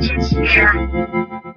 Just yeah.